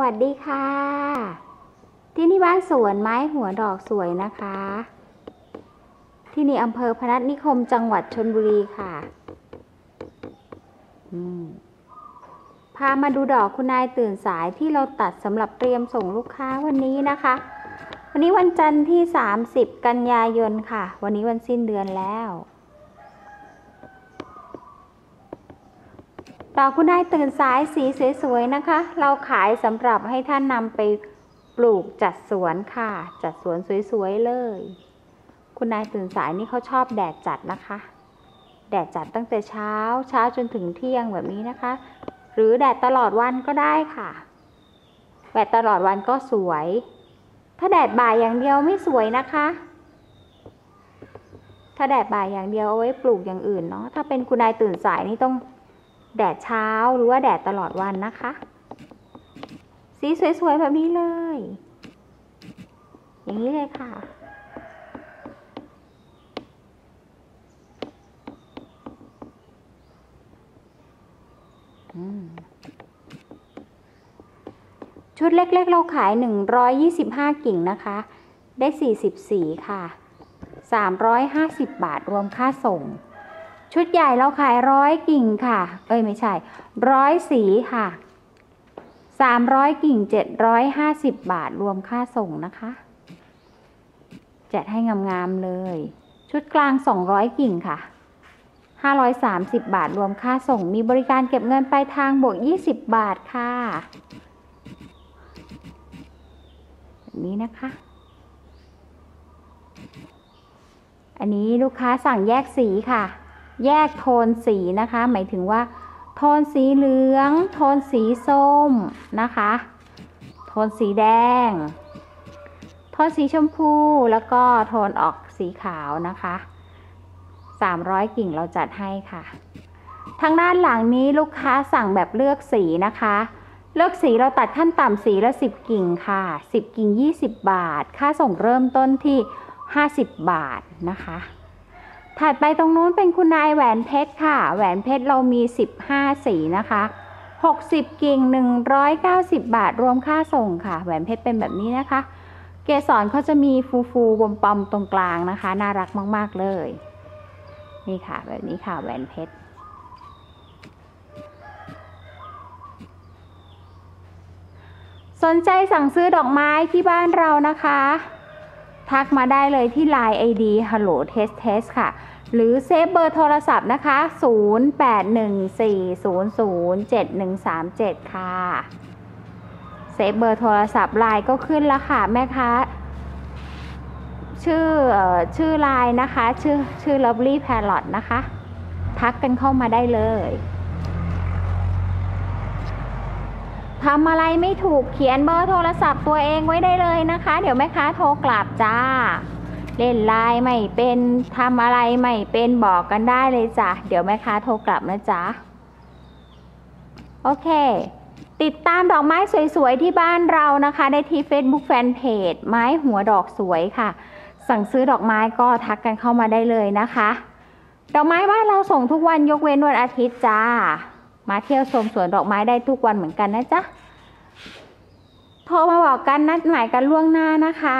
วัสดีค่ะ ที่นี่บ้านสวนไม้หัวดอกสวยนะคะ ที่นี่อำเภอพนัสนิคมจังหวัดชนบุรีค่ะพามาดูดอกคุณนายตื่นสายที่เราตัดสำหรับเตรียมส่งลูกค้าวันนี้นะคะ วันนี้วันจันทร์ที่ 30 กันยายนค่ะ วันนี้วันสิ้นเดือนแล้ว ดอกคุณนายตื่นสายสีสวยๆนะคะ เราขายสำหรับให้ท่านนำไปปลูกจัดสวนค่ะ จัดสวนสวยๆเลย คุณนายตื่นสายนี่เขาชอบแดดจัดนะคะ แดดจัดตั้งแต่เช้าเช้าจนถึงเที่ยงแบบนี้นะคะ หรือแดดตลอดวันก็ได้ค่ะแดดตลอดวันก็สวย ถ้าแดดบ่ายอย่างเดียวไม่สวยนะคะ ถ้าแดดบ่ายอย่างเดียวเอาไว้ปลูกอย่างอื่นเนาะถ้าเป็นคุณนายตื่นสายนี่ต้อง แดดเช้าหรือว่าแดดตลอดวันนะคะ สีสวยๆแบบนี้เลย อย่างนี้เลยค่ะ ชุดเล็กๆเราขาย 125 กิ่งนะคะ ได้ 40สีค่ะ 350 บาทรวมค่าส่ง ชุดใหญ่เราขายร้อยกิ่งค่ะ เอ้ยไม่ใช่ร้อยสีค่ะ300กิ่ง750บาทรวมค่าส่งนะคะ จัดให้งามๆเลย ชุดกลาง200กิ่งค่ะ530บาทรวมค่าส่ง มีบริการเก็บเงินปลายทางบวก20บาทค่ะแบบนี้นะคะ อันนี้ลูกค้าสั่งแยกสีค่ะ แยกโทนสีนะคะ หมายถึงว่า โทนสีเหลือง โทนสีส้มนะคะ โทนสีแดง โทนสีชมพูแล้วก็โทนออกสีขาวนะคะ 300 กิ่งเราจัดให้ค่ะ ทางด้านหลังนี้ลูกค้าสั่งแบบเลือกสีนะคะ เลือกสีเราตัดขั้นต่ำสีละ 10 กิ่งค่ะ 10 กิ่ง 20 บาท ค่าส่งเริ่มต้นที่ 50 บาทนะคะ ถัดไปตรงนู้นเป็นคุณนายแหวนเพชรค่ะ แหวนเพชรเรามี 15 สีนะคะ 60 กิ่ง 190 บาท รวมค่าส่งค่ะ แหวนเพชรเป็นแบบนี้นะคะ เกสรเขาจะมีฟูฟูบมปอมตรงกลางนะคะ น่ารักมาก ๆ เลย นี่ค่ะ แบบนี้ค่ะ แหวนเพชร สนใจสั่งซื้อดอกไม้ที่บ้านเรานะคะ ทักมาได้เลยที่ Line ID Hello Test Test ค่ะ หรือเซฟเบอร์โทรศัพท์นะคะ 0814007137 ค่ะ เซฟเบอร์โทรศัพท์ไลน์ก็ขึ้นแล้วค่ะ แม่ค้าชื่อชื่อไลน์นะคะ ชื่อชื่อ Lovely Parrot นะคะ ทักกันเข้ามาได้เลย ทำอะไรไม่ถูกเขียนเบอร์โทรศัพท์ตัวเองไว้ได้เลยนะคะ เดี๋ยวแม่ค้าโทรกลับจ้า เล่นไลน์ไม่เป็นทำอะไรไม่เป็นบอกกันได้เลยจ้ะเดี๋ยวแม่ค้าโทรกลับนะจ๊ะโอเค ติดตามดอกไม้สวยๆที่บ้านเรานะคะ ได้ที่ Facebook Fanpage ไม้หัวดอกสวยค่ะ สั่งซื้อดอกไม้ก็ทักกันเข้ามาได้เลยนะคะ ดอกไม้บ้านเราส่งทุกวันยกเว้นวันอาทิตย์จ้า มาเที่ยวชมสวนดอกไม้ได้ทุกวันเหมือนกันนะจ๊ะ โทรมาบอกกันนัดหมายกันล่วงหน้านะคะ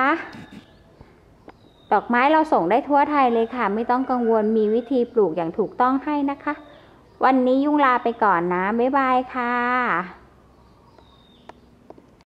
ดอกไม้เราส่งได้ทั่วไทยเลยค่ะ ไม่ต้องกังวลมีวิธีปลูกอย่างถูกต้องให้นะคะ วันนี้ยุ่งลาไปก่อนนะ บ๊ายบายค่ะ